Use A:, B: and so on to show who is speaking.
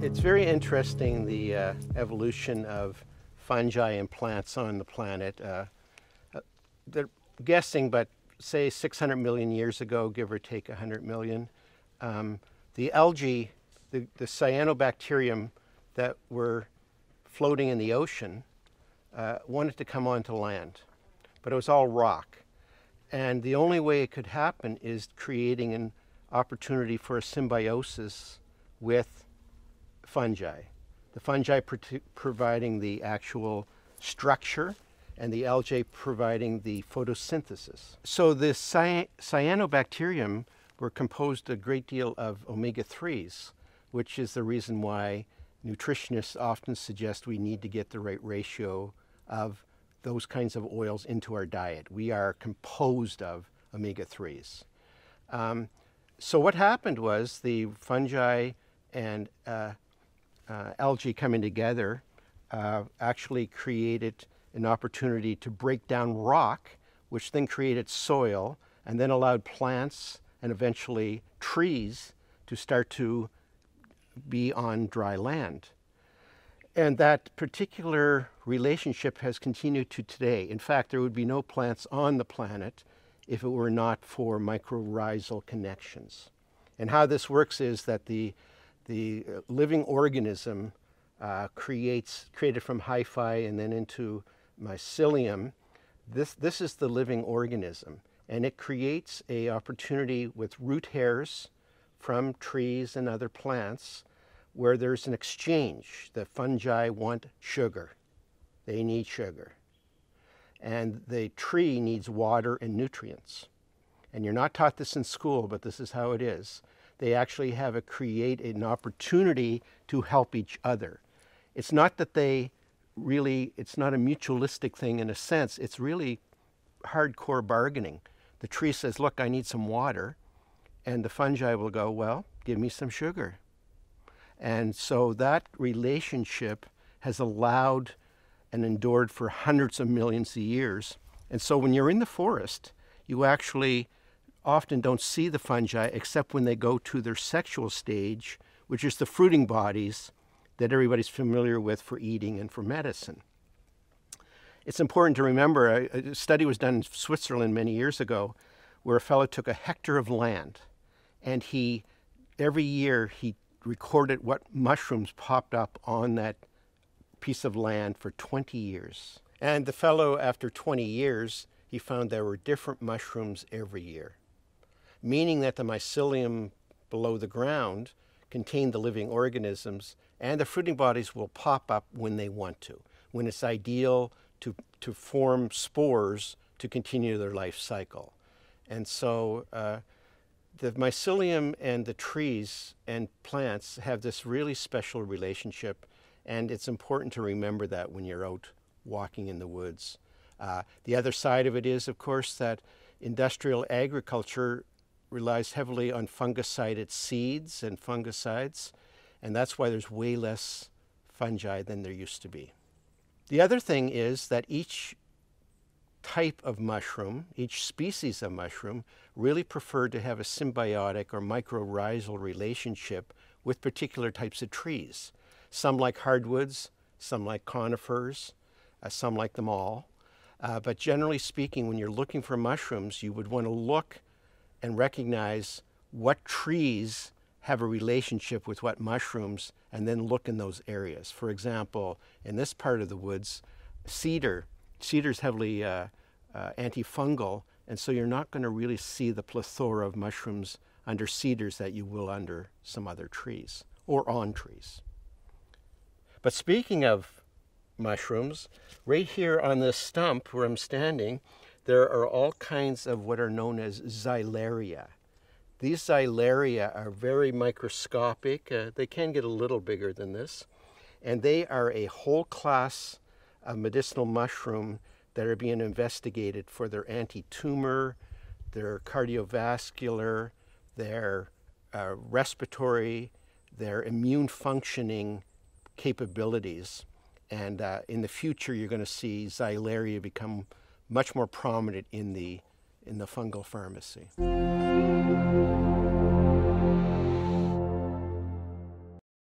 A: It's very interesting the uh, evolution of fungi and plants on the planet. Uh, uh, they're guessing, but say 600 million years ago, give or take 100 million, um, the algae, the, the, cyanobacterium that were floating in the ocean, uh, wanted to come onto land, but it was all rock. And the only way it could happen is creating an opportunity for a symbiosis with fungi. The fungi providing the actual structure and the algae providing the photosynthesis. So the cy cyanobacterium were composed a great deal of omega-3s, which is the reason why nutritionists often suggest we need to get the right ratio of those kinds of oils into our diet. We are composed of omega-3s. Um, so what happened was the fungi and uh, uh, algae coming together uh, actually created an opportunity to break down rock, which then created soil and then allowed plants and eventually trees to start to be on dry land. And that particular relationship has continued to today. In fact, there would be no plants on the planet if it were not for mycorrhizal connections. And how this works is that the the uh, living organism uh, creates, created from hyphae and then into mycelium, this, this is the living organism. And it creates a opportunity with root hairs from trees and other plants where there's an exchange. The fungi want sugar. They need sugar. And the tree needs water and nutrients. And you're not taught this in school, but this is how it is they actually have a create an opportunity to help each other. It's not that they really, it's not a mutualistic thing in a sense, it's really hardcore bargaining. The tree says, Look, I need some water. And the fungi will go, Well, give me some sugar. And so that relationship has allowed and endured for hundreds of millions of years. And so when you're in the forest, you actually often don't see the fungi except when they go to their sexual stage, which is the fruiting bodies that everybody's familiar with for eating and for medicine. It's important to remember a, study was done in Switzerland many years ago where a fellow took a hectare of land and he, every year, he recorded what mushrooms popped up on that piece of land for 20 years. And the fellow, after 20 years, he found there were different mushrooms every year meaning that the mycelium below the ground contain the living organisms and the fruiting bodies will pop up when they want to, when it's ideal to, to form spores to continue their life cycle. And so uh, the mycelium and the trees and plants have this really special relationship, and it's important to remember that when you're out walking in the woods. Uh, the other side of it is, of course, that industrial agriculture relies heavily on fungicided seeds and fungicides, and that's why there's way less fungi than there used to be. The other thing is that each type of mushroom, each species of mushroom, really preferred to have a symbiotic or mycorrhizal relationship with particular types of trees. Some like hardwoods, some like conifers, uh, some like them all. Uh, but generally speaking, when you're looking for mushrooms, you would want to look and recognize what trees have a relationship with what mushrooms and then look in those areas. For example, in this part of the woods, cedar, cedar is heavily uh, uh, antifungal, and so you're not going to really see the plethora of mushrooms under cedars that you will under some other trees or on trees. But speaking of mushrooms, right here on this stump where I'm standing, there are all kinds of what are known as xylaria. These xylaria are very microscopic. Uh, they can get a little bigger than this. And they are a whole class of medicinal mushroom that are being investigated for their anti-tumor, their cardiovascular, their uh, respiratory, their immune functioning capabilities. And uh, in the future, you're going to see xylaria become much more prominent in the, in the fungal pharmacy.